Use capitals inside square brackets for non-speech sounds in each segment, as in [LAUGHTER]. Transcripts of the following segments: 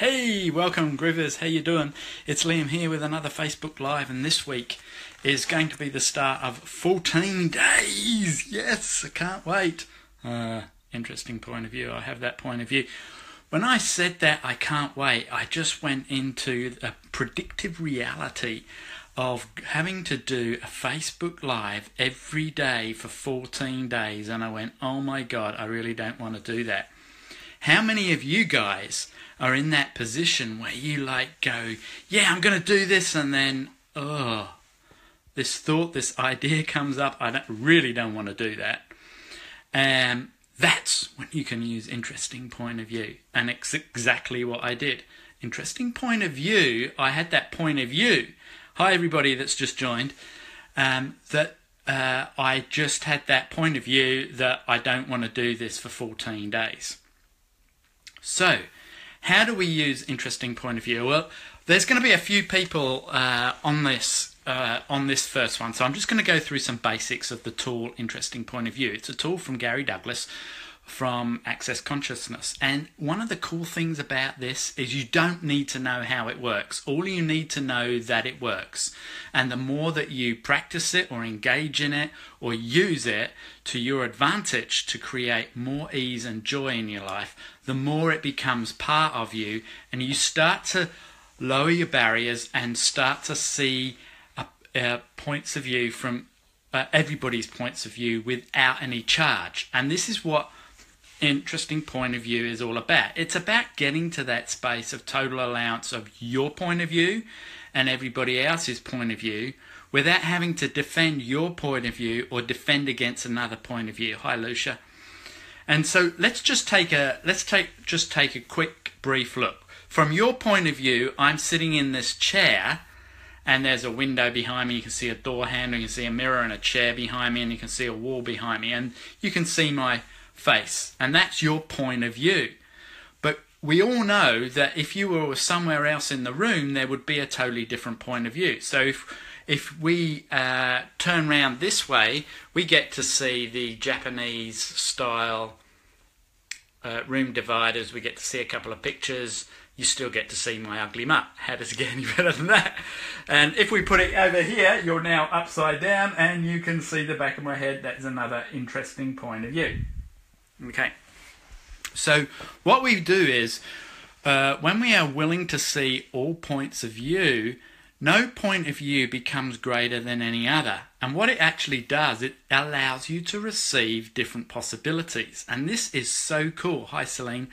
Hey, welcome Groovers. How you doing? It's Liam here with another Facebook Live, and this week is going to be the start of 14 days. Yes, I can't wait. Uh, interesting point of view. I have that point of view. When I said that I can't wait, I just went into a predictive reality of having to do a Facebook Live every day for 14 days, and I went, oh my god, I really don't want to do that. How many of you guys are in that position where you like go, yeah, I'm going to do this, and then, oh, this thought, this idea comes up. I don't, really don't want to do that. And that's when you can use interesting point of view. And it's exactly what I did. Interesting point of view, I had that point of view. Hi, everybody that's just joined. Um, that uh, I just had that point of view that I don't want to do this for 14 days. So, how do we use interesting point of view? Well, there's going to be a few people uh, on this uh, on this first one, so I'm just going to go through some basics of the tool interesting point of view. It's a tool from Gary Douglas from Access Consciousness. And one of the cool things about this is you don't need to know how it works. All you need to know that it works. And the more that you practice it or engage in it or use it to your advantage to create more ease and joy in your life, the more it becomes part of you and you start to lower your barriers and start to see uh, uh, points of view from uh, everybody's points of view without any charge. And this is what interesting point of view is all about. It's about getting to that space of total allowance of your point of view and everybody else's point of view without having to defend your point of view or defend against another point of view. Hi Lucia. And so let's just take a let's take just take a quick brief look. From your point of view, I'm sitting in this chair and there's a window behind me. You can see a door handle, you can see a mirror and a chair behind me, and you can see a wall behind me, and you can see my face, and that's your point of view. But we all know that if you were somewhere else in the room, there would be a totally different point of view. So if if we uh, turn around this way, we get to see the Japanese style uh, room dividers. We get to see a couple of pictures. You still get to see my ugly mutt. How does it get any [LAUGHS] better than that? And if we put it over here, you're now upside down and you can see the back of my head. That's another interesting point of view. Okay. So what we do is uh, when we are willing to see all points of view, no point of view becomes greater than any other. And what it actually does, it allows you to receive different possibilities. And this is so cool. Hi, Celine.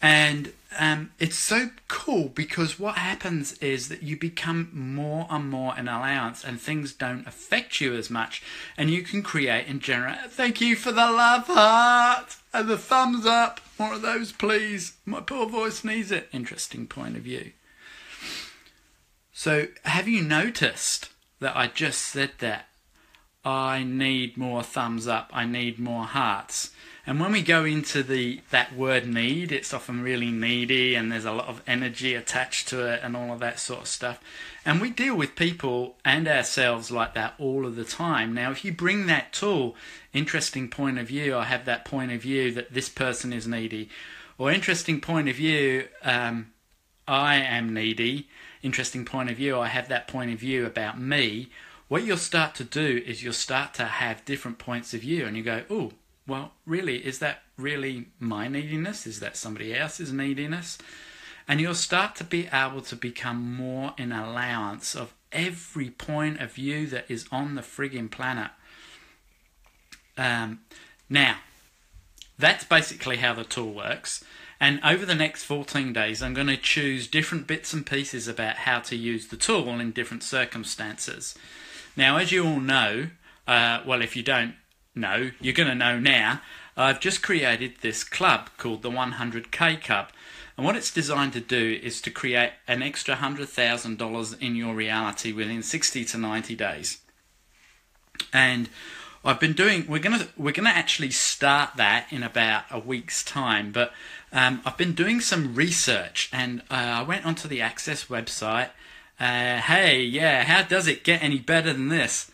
And um, it's so cool because what happens is that you become more and more an allowance and things don't affect you as much and you can create and generate. Thank you for the love heart and the thumbs up. More of those, please. My poor voice needs it. Interesting point of view. So, have you noticed that I just said that? I need more thumbs up. I need more hearts. And when we go into the that word need, it's often really needy and there's a lot of energy attached to it and all of that sort of stuff. And we deal with people and ourselves like that all of the time. Now, if you bring that tool, interesting point of view, I have that point of view that this person is needy, or interesting point of view, um, I am needy, interesting point of view, I have that point of view about me. What you'll start to do is you'll start to have different points of view, and you go, oh, well, really, is that really my neediness? Is that somebody else's neediness? And you'll start to be able to become more in allowance of every point of view that is on the frigging planet. Um, now, that's basically how the tool works. And over the next 14 days, I'm going to choose different bits and pieces about how to use the tool in different circumstances. Now, as you all know, uh, well, if you don't, no, you're going to know now. I've just created this club called the 100k Club. And what it's designed to do is to create an extra $100,000 in your reality within 60 to 90 days. And I've been doing. We're gonna we're gonna actually start that in about a week's time. But um, I've been doing some research, and uh, I went onto the Access website. Uh, hey, yeah, how does it get any better than this?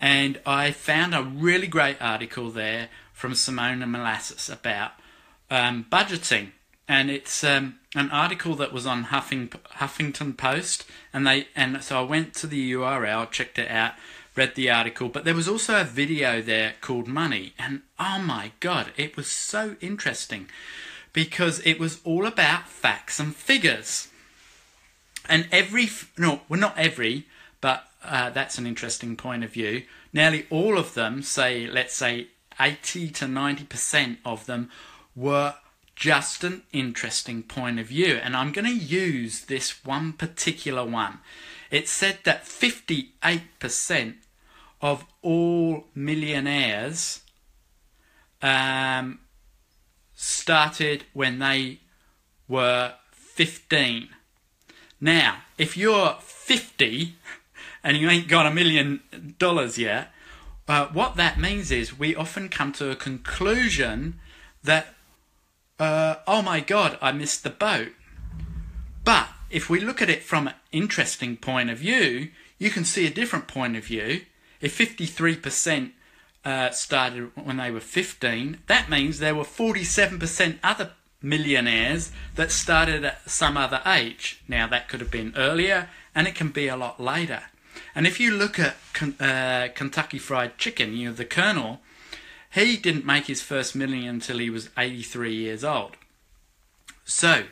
And I found a really great article there from Simone Milasas about um, budgeting. And it's um, an article that was on Huffing, Huffington Post, and they and so I went to the URL, checked it out, read the article, but there was also a video there called Money, and oh my god, it was so interesting because it was all about facts and figures. And every no, well not every, but uh, that's an interesting point of view. Nearly all of them, say let's say 80 to 90% of them were just an interesting point of view. And I'm going to use this one particular one. It said that 58% of all millionaires um, started when they were 15. Now, if you're 50 and you ain't got a million dollars yet, uh, what that means is we often come to a conclusion that, uh, oh my God, I missed the boat. But if we look at it from an interesting point of view, you can see a different point of view. If 53% uh, started when they were 15, that means there were 47% other millionaires that started at some other age. Now, that could have been earlier and it can be a lot later. And if you look at uh, Kentucky Fried Chicken, you know, the Colonel, he didn't make his first million until he was 83 years old. So,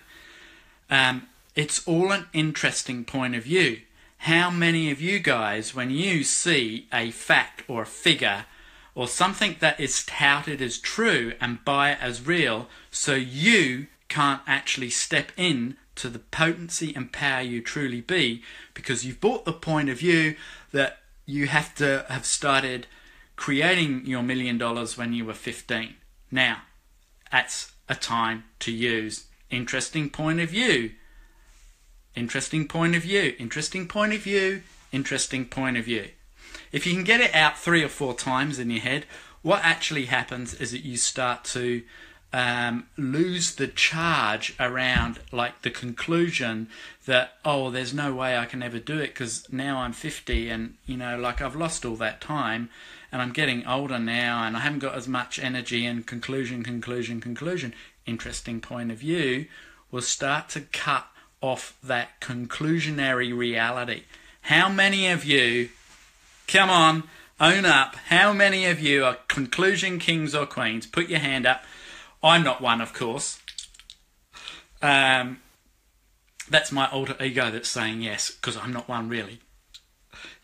um, it's all an interesting point of view. How many of you guys, when you see a fact or a figure or something that is touted as true and buy it as real, so you can't actually step in to the potency and power you truly be because you've bought the point of view that you have to have started creating your million dollars when you were 15. Now, that's a time to use interesting point of view. Interesting point of view. Interesting point of view. Interesting point of view. If you can get it out three or four times in your head, what actually happens is that you start to um, lose the charge around like the conclusion that oh there's no way I can ever do it because now I'm 50 and you know like I've lost all that time and I'm getting older now and I haven't got as much energy and conclusion conclusion conclusion. Interesting point of view will start to cut off that conclusionary reality. How many of you come on own up. How many of you are conclusion kings or queens? Put your hand up I'm not one, of course. Um, that's my alter ego that's saying yes, because I'm not one really.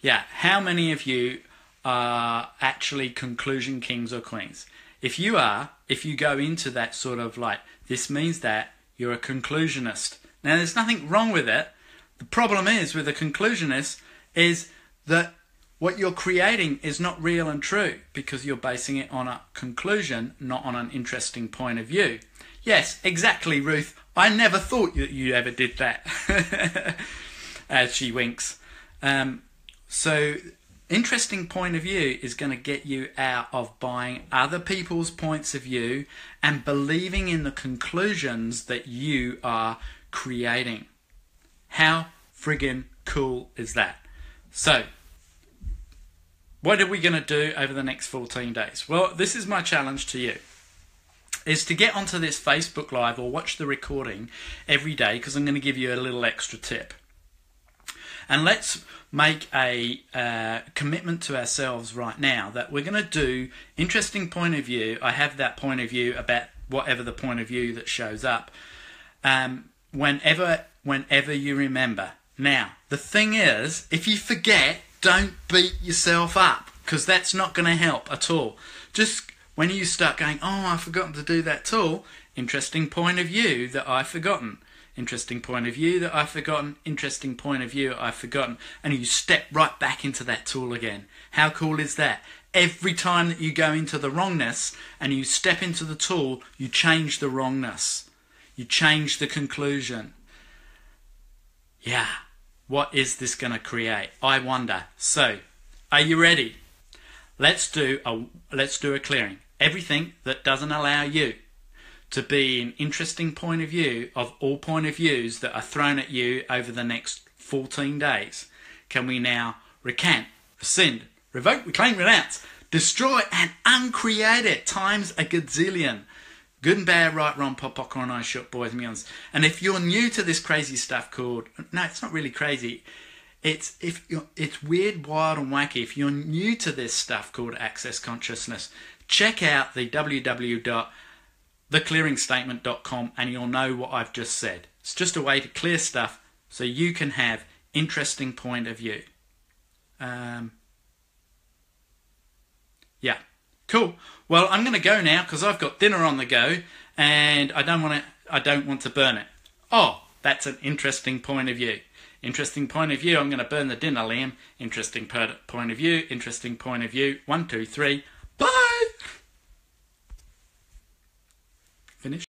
Yeah, how many of you are actually conclusion kings or queens? If you are, if you go into that sort of like, this means that, you're a conclusionist. Now, there's nothing wrong with it. The problem is with a conclusionist is that what you're creating is not real and true because you're basing it on a conclusion, not on an interesting point of view. Yes, exactly, Ruth. I never thought that you ever did that. [LAUGHS] As she winks. Um, so, interesting point of view is going to get you out of buying other people's points of view and believing in the conclusions that you are creating. How friggin' cool is that? So, what are we going to do over the next 14 days? Well, this is my challenge to you. Is to get onto this Facebook Live or watch the recording every day because I'm going to give you a little extra tip. And let's make a uh, commitment to ourselves right now that we're going to do interesting point of view. I have that point of view about whatever the point of view that shows up. Um, whenever, whenever you remember. Now, the thing is, if you forget, don't beat yourself up because that's not going to help at all. Just when you start going, oh, I've forgotten to do that tool, interesting point of view that I've forgotten. Interesting point of view that I've forgotten. Interesting point of view I've forgotten. And you step right back into that tool again. How cool is that? Every time that you go into the wrongness and you step into the tool, you change the wrongness. You change the conclusion. Yeah. What is this going to create? I wonder. So, are you ready? Let's do a let's do a clearing. Everything that doesn't allow you to be an interesting point of view of all point of views that are thrown at you over the next 14 days, can we now recant, rescind, revoke, reclaim, renounce, destroy, and uncreate it times a gazillion? Good and bad, right, wrong, pop, popcorn, ice, shot, boys and beyonds. And if you're new to this crazy stuff called, no, it's not really crazy. It's if it's weird, wild, and wacky. If you're new to this stuff called access consciousness, check out the www.theclearingstatement.com and you'll know what I've just said. It's just a way to clear stuff so you can have interesting point of view. Um, yeah, cool. Well, I'm going to go now because I've got dinner on the go, and I don't want to. I don't want to burn it. Oh, that's an interesting point of view. Interesting point of view. I'm going to burn the dinner, Liam. Interesting point of view. Interesting point of view. One, two, three. Bye. Finish.